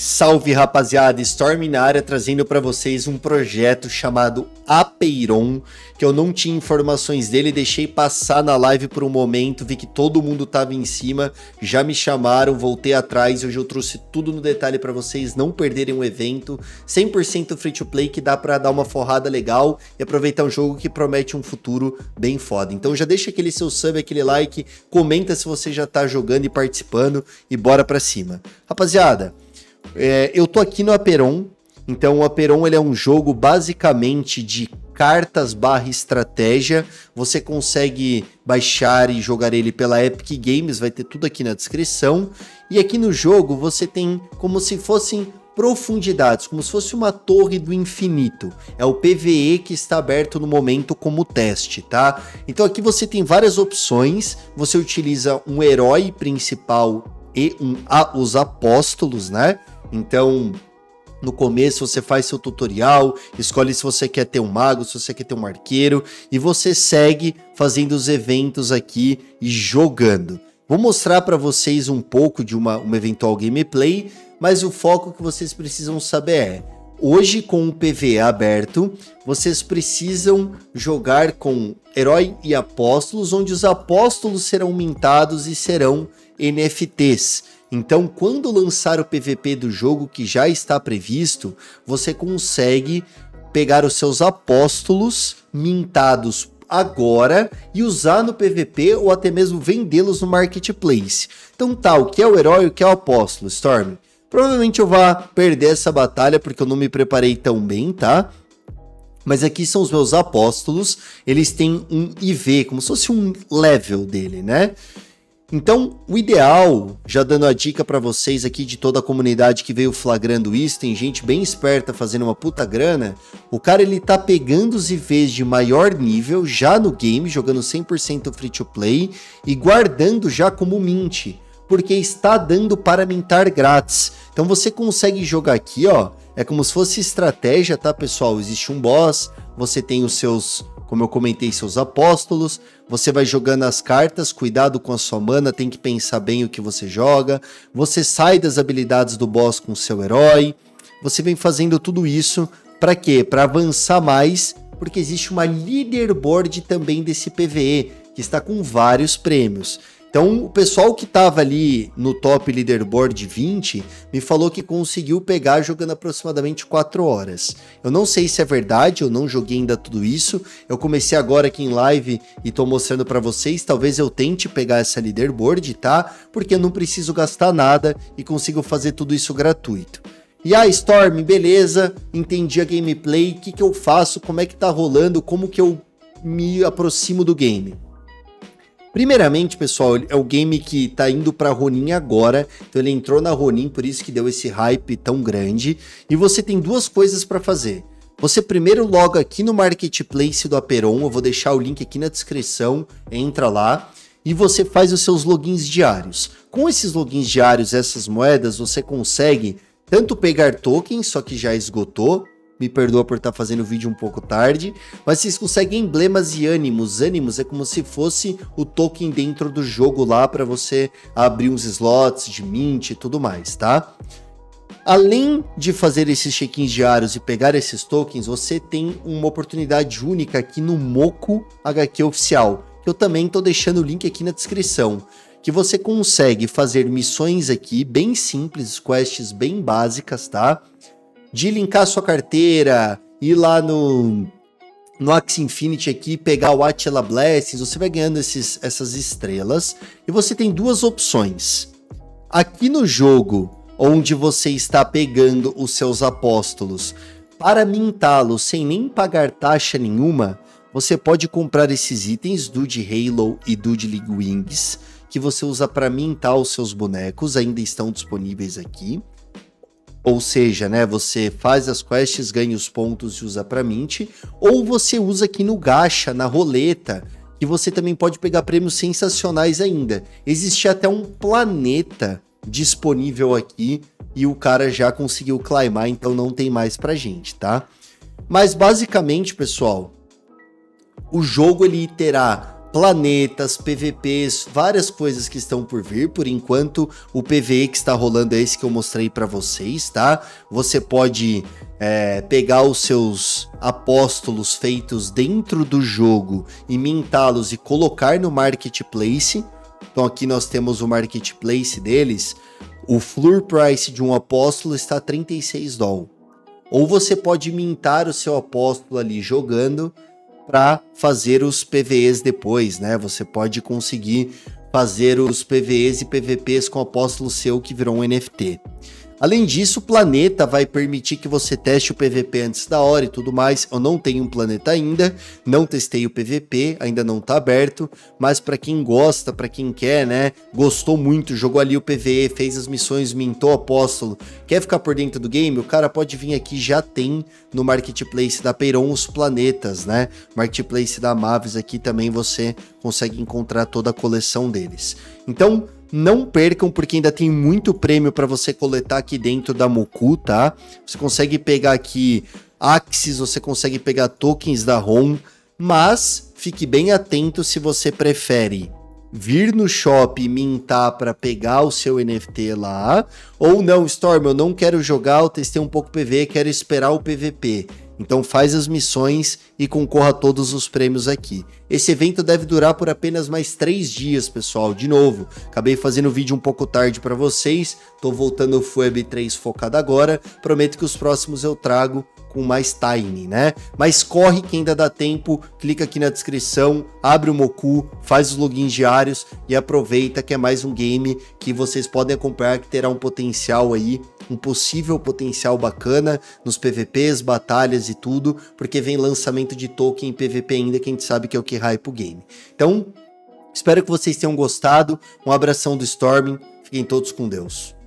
Salve rapaziada, Storm na área trazendo para vocês um projeto chamado Apeiron, que eu não tinha informações dele, deixei passar na live por um momento, vi que todo mundo tava em cima, já me chamaram, voltei atrás, hoje eu trouxe tudo no detalhe para vocês não perderem o evento, 100% free to play que dá para dar uma forrada legal e aproveitar um jogo que promete um futuro bem foda. Então já deixa aquele seu sub, aquele like, comenta se você já tá jogando e participando e bora para cima. Rapaziada, é, eu tô aqui no Aperon, então o Aperon ele é um jogo basicamente de cartas barra estratégia. Você consegue baixar e jogar ele pela Epic Games, vai ter tudo aqui na descrição. E aqui no jogo você tem como se fossem profundidades, como se fosse uma torre do infinito. É o PVE que está aberto no momento como teste, tá? Então aqui você tem várias opções. Você utiliza um herói principal e um, os apóstolos, né? Então, no começo você faz seu tutorial, escolhe se você quer ter um mago, se você quer ter um arqueiro e você segue fazendo os eventos aqui e jogando. Vou mostrar para vocês um pouco de uma, uma eventual gameplay, mas o foco que vocês precisam saber é Hoje, com o PV aberto, vocês precisam jogar com herói e apóstolos, onde os apóstolos serão mintados e serão NFTs. Então, quando lançar o PVP do jogo que já está previsto, você consegue pegar os seus apóstolos mintados agora e usar no PVP ou até mesmo vendê-los no marketplace. Então tá, o que é o herói o que é o apóstolo, Storm? Provavelmente eu vá perder essa batalha porque eu não me preparei tão bem, tá? Mas aqui são os meus apóstolos, eles têm um IV, como se fosse um level dele, né? Então, o ideal, já dando a dica para vocês aqui de toda a comunidade que veio flagrando isso, tem gente bem esperta fazendo uma puta grana, o cara ele tá pegando os IVs de maior nível já no game, jogando 100% free to play e guardando já como mint, porque está dando para mintar grátis. Então você consegue jogar aqui, ó, é como se fosse estratégia, tá, pessoal? Existe um boss, você tem os seus como eu comentei, seus apóstolos. Você vai jogando as cartas, cuidado com a sua mana, tem que pensar bem o que você joga. Você sai das habilidades do boss com seu herói. Você vem fazendo tudo isso para quê? Para avançar mais, porque existe uma leaderboard também desse PVE que está com vários prêmios. Então, o pessoal que estava ali no top leaderboard 20 me falou que conseguiu pegar jogando aproximadamente 4 horas. Eu não sei se é verdade, eu não joguei ainda tudo isso. Eu comecei agora aqui em live e tô mostrando para vocês. Talvez eu tente pegar essa leaderboard, tá? Porque eu não preciso gastar nada e consigo fazer tudo isso gratuito. E a Storm, beleza, entendi a gameplay, o que, que eu faço, como é que tá rolando, como que eu me aproximo do game. Primeiramente, pessoal, é o game que tá indo para Ronin agora, então ele entrou na Ronin, por isso que deu esse hype tão grande. E você tem duas coisas para fazer. Você primeiro loga aqui no Marketplace do Aperon, eu vou deixar o link aqui na descrição, entra lá e você faz os seus logins diários. Com esses logins diários, essas moedas, você consegue tanto pegar tokens, só que já esgotou, me perdoa por estar tá fazendo o vídeo um pouco tarde, mas vocês conseguem emblemas e ânimos. Ânimos é como se fosse o token dentro do jogo lá para você abrir uns slots de mint e tudo mais, tá? Além de fazer esses check-ins diários e pegar esses tokens, você tem uma oportunidade única aqui no Moco HQ Oficial, que eu também estou deixando o link aqui na descrição, que você consegue fazer missões aqui bem simples, quests bem básicas, tá? De linkar sua carteira, ir lá no no Axie Infinity aqui, pegar o Atila Blessings, você vai ganhando esses, essas estrelas e você tem duas opções. Aqui no jogo, onde você está pegando os seus apóstolos, para mintá-los sem nem pagar taxa nenhuma, você pode comprar esses itens do de Halo e do de League Wings, que você usa para mintar os seus bonecos, ainda estão disponíveis aqui. Ou seja, né, você faz as quests, ganha os pontos e usa para mint, ou você usa aqui no gacha, na roleta, que você também pode pegar prêmios sensacionais ainda. Existe até um planeta disponível aqui e o cara já conseguiu climbar, então não tem mais pra gente, tá? Mas basicamente, pessoal, o jogo ele terá planetas, PVPs, várias coisas que estão por vir. Por enquanto, o PVE que está rolando é esse que eu mostrei para vocês, tá? Você pode é, pegar os seus apóstolos feitos dentro do jogo e mintá-los e colocar no marketplace. Então aqui nós temos o marketplace deles. O floor price de um apóstolo está 36 dólares. Ou você pode mintar o seu apóstolo ali jogando para fazer os PVEs depois, né? Você pode conseguir fazer os PVEs e PVPs com o apóstolo seu que virou um NFT. Além disso, o planeta vai permitir que você teste o PVP antes da hora e tudo mais. Eu não tenho um planeta ainda, não testei o PVP, ainda não tá aberto, mas para quem gosta, para quem quer, né, gostou muito, jogou ali o PVE, fez as missões, mintou apóstolo, quer ficar por dentro do game, o cara pode vir aqui, já tem no marketplace da Peiron os planetas, né? Marketplace da Mavis aqui também você consegue encontrar toda a coleção deles. Então, não percam, porque ainda tem muito prêmio para você coletar aqui dentro da Moku, tá? Você consegue pegar aqui Axis, você consegue pegar tokens da ROM, mas fique bem atento se você prefere vir no shop e mintar para pegar o seu NFT lá, ou não, Storm, eu não quero jogar, eu testei um pouco PV, quero esperar o PVP. Então faz as missões e concorra a todos os prêmios aqui. Esse evento deve durar por apenas mais três dias, pessoal. De novo, acabei fazendo o vídeo um pouco tarde para vocês. Tô voltando o Fueb 3 focado agora. Prometo que os próximos eu trago com mais timing, né? Mas corre que ainda dá tempo, clica aqui na descrição, abre o Moku, faz os logins diários e aproveita que é mais um game que vocês podem acompanhar que terá um potencial aí, um possível potencial bacana nos PVPs, batalhas e tudo, porque vem lançamento de token em PVP ainda, que a gente sabe que é o que hype o game. Então, espero que vocês tenham gostado. Um abração do Storming. Fiquem todos com Deus.